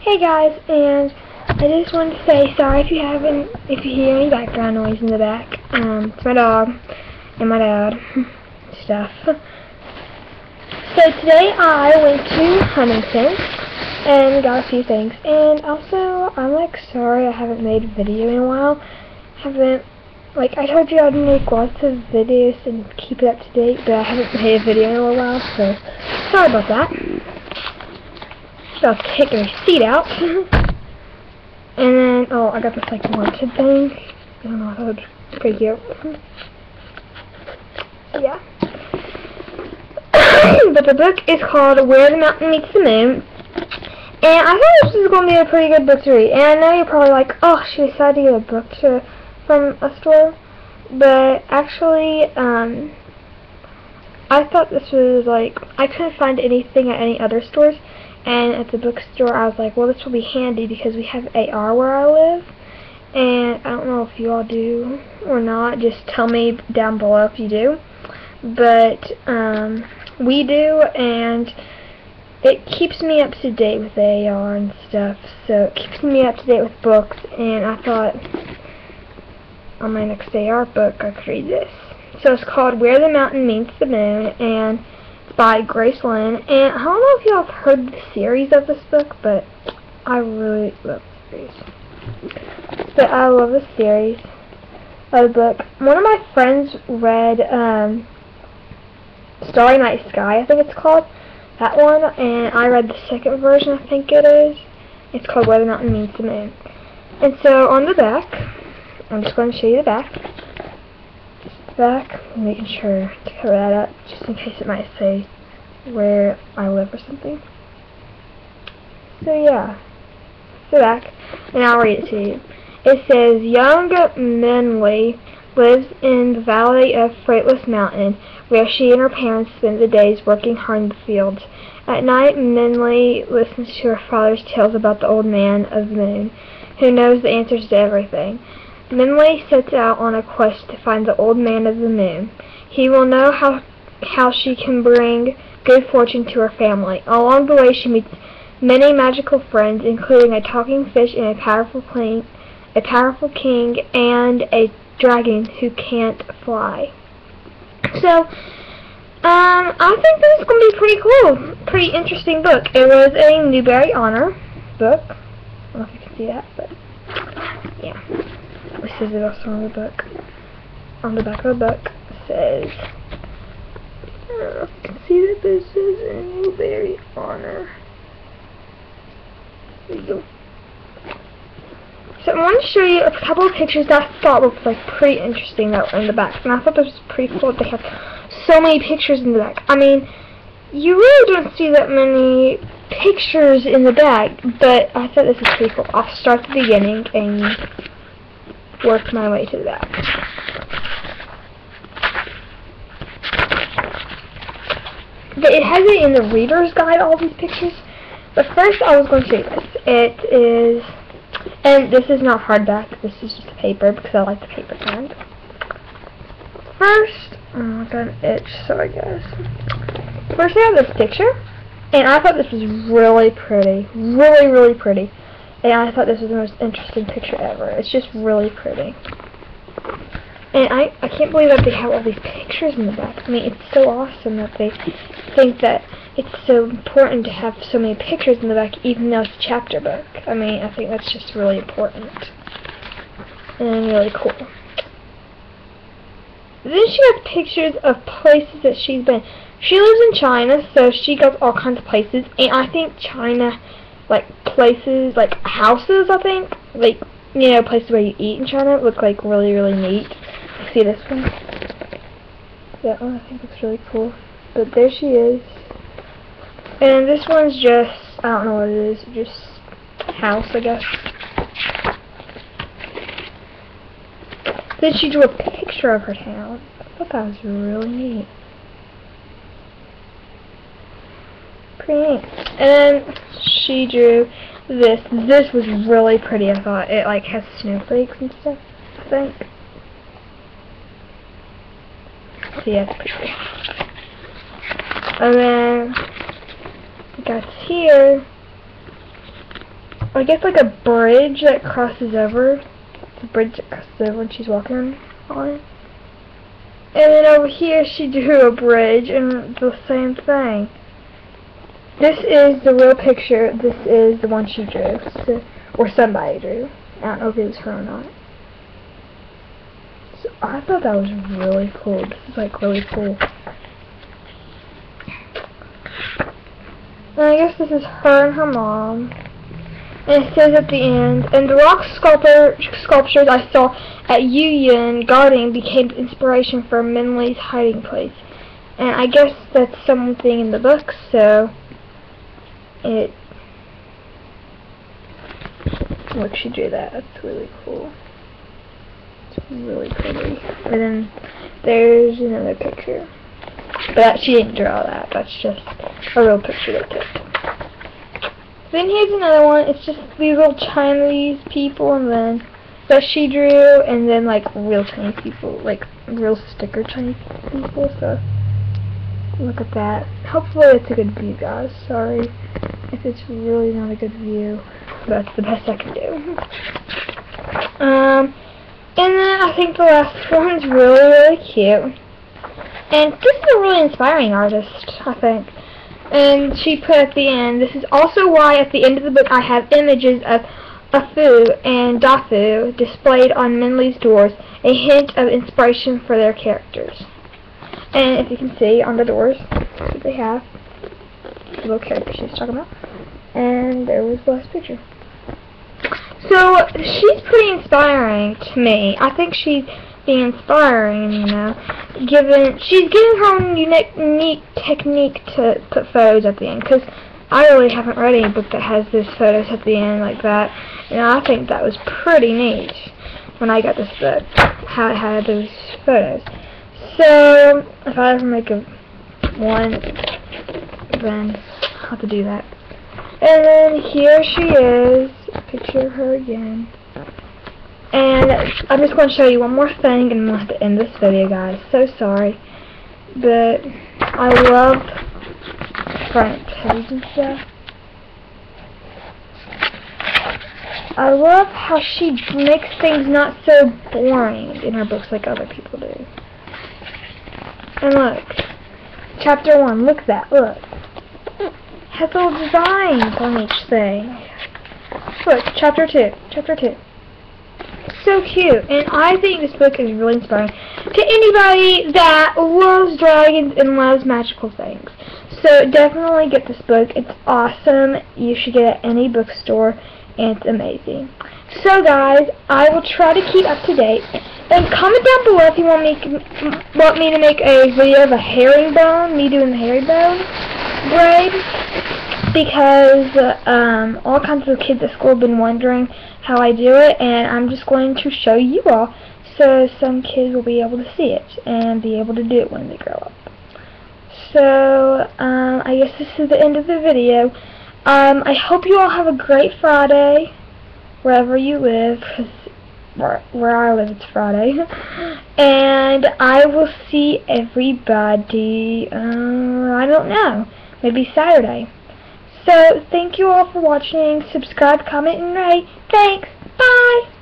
Hey guys, and I just wanted to say sorry if you haven't, if you hear any background noise in the back. Um, it's my dog and my dad stuff. So today I went to Huntington and got a few things, and also I'm like sorry I haven't made a video in a while. Haven't like I told you I'd make lots of videos and keep it up to date, but I haven't made a video in a while, so sorry about that. I'll take my seat out. and then, oh, I got this like wanted thing. I don't know, how it's pretty cute. yeah. but the book is called Where the Mountain Meets the Moon. And I thought this was going to be a pretty good book to read. And I know you're probably like, oh, she decided to get a book to, from a store. But actually, um, I thought this was like, I couldn't find anything at any other stores. And at the bookstore, I was like, well, this will be handy because we have AR where I live. And I don't know if you all do or not. Just tell me down below if you do. But um, we do, and it keeps me up to date with AR and stuff. So it keeps me up to date with books. And I thought on my next AR book, I could read this. So it's called Where the Mountain Meets the Moon. And by Grace Lin. And I don't know if y'all have heard the series of this book, but I really love the series. But I love the series of the book. One of my friends read um, Starry Night Sky, I think it's called. That one, and I read the second version, I think it is. It's called Where the Mountain Meets the Moon. And so on the back, I'm just going to show you the back back, making sure to cover that up, just in case it might say where I live or something. So yeah, the back, and I'll read it to you. It says, Young Minli lives in the valley of Fruitless Mountain, where she and her parents spend the days working hard in the fields. At night, Minli listens to her father's tales about the old man of the moon, who knows the answers to everything. Minli sets out on a quest to find the Old Man of the Moon. He will know how how she can bring good fortune to her family. Along the way, she meets many magical friends, including a talking fish and a powerful king, a powerful king, and a dragon who can't fly. So, um, I think this is going to be pretty cool, pretty interesting book. It was a Newbery Honor book. I don't know if you can see that, but yeah. This is it also on the book. On the back of the book says, can see that this is a Newbery Honor. There go. So I want to show you a couple of pictures that I thought looked like pretty interesting that were in the back. And I thought this was pretty cool. They have so many pictures in the back. I mean, you really don't see that many pictures in the back, but I thought this was pretty cool. I'll start at the beginning and work my way to that. It has it in the reader's guide, all these pictures. But first, I was going to show you this. It is, and this is not hardback. This is just paper because I like the paper kind. First, oh, I got an itch, so I guess. First, we have this picture, and I thought this was really pretty, really, really pretty. And I thought this was the most interesting picture ever. It's just really pretty. And I, I can't believe that they have all these pictures in the back. I mean, it's so awesome that they think that it's so important to have so many pictures in the back, even though it's a chapter book. I mean, I think that's just really important. And really cool. Then she has pictures of places that she's been. She lives in China, so she goes all kinds of places. And I think China like places, like houses, I think, like you know, places where you eat in China look like really, really neat. See this one? That one I think looks really cool. But there she is. And this one's just, I don't know what it is, just house, I guess. Then she drew a picture of her town. I thought that was really neat. Pretty neat. And she drew this. This was really pretty, I thought. It, like, has snowflakes and stuff, I think. So, yeah, it's pretty. And then, got here. I guess like a bridge that crosses over. The bridge that crosses over when she's walking on. And then over here she drew a bridge and the same thing. This is the real picture. This is the one she drew. So, or somebody drew. I don't know if it was her or not. So I thought that was really cool. This is like really cool. And I guess this is her and her mom. And it says at the end, and the rock sculptor sculptures I saw at Yuyuan Garden became inspiration for Minli's hiding place. And I guess that's something in the book, so it look she drew that. That's really cool. It's really pretty. And then there's another picture. But she didn't draw that. That's just a real picture they took. Then here's another one. It's just these little Chinese people and then that she drew and then like real Chinese people, like real sticker Chinese people, so look at that. Hopefully it's a good view guys. Sorry if it's really not a good view. That's the best I can do. Um and then I think the last one's really, really cute. And this is a really inspiring artist, I think. And she put at the end, this is also why at the end of the book I have images of Afu and Dafu displayed on Minli's doors, a hint of inspiration for their characters. And if you can see on the doors, they have the little character she's talking about. And there was the last picture. So, she's pretty inspiring to me. I think she's being inspiring, you know. Given she's giving her own unique, unique technique to put photos at the end, because I really haven't read any book that has this photos at the end like that, and I think that was pretty neat when I got this book, how it had those photos. So, if I ever make a one, then I'll have to do that. And then here she is, picture her again. And I'm just going to show you one more thing and to have to end this video, guys. So sorry. But I love front page and stuff. I love how she makes things not so boring in her books like other people do. And look, chapter 1, look at that, look. Has little designs on each thing. Look, chapter 2, chapter 2 so cute, and I think this book is really inspiring to anybody that loves dragons and loves magical things. So definitely get this book. It's awesome. You should get it at any bookstore, and it's amazing. So guys, I will try to keep up to date. And comment down below if you want me want me to make a video of a herringbone, me doing the herringbone braid because um, all kinds of kids at school have been wondering how I do it, and I'm just going to show you all so some kids will be able to see it and be able to do it when they grow up. So, um, I guess this is the end of the video. Um, I hope you all have a great Friday, wherever you live, where, I live it's Friday. and I will see everybody, uh, I don't know, maybe Saturday. So, thank you all for watching. Subscribe, comment, and rate. Thanks. Bye.